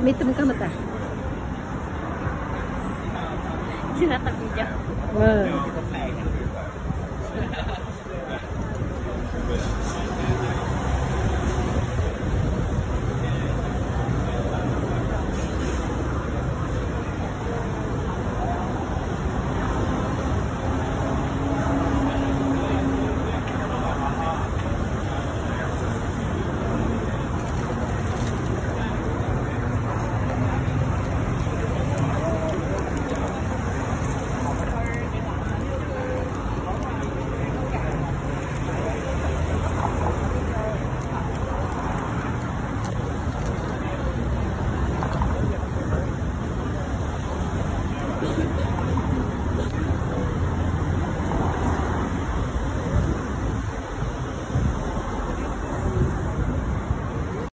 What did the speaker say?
Meter muka mata. Sila tak bijak.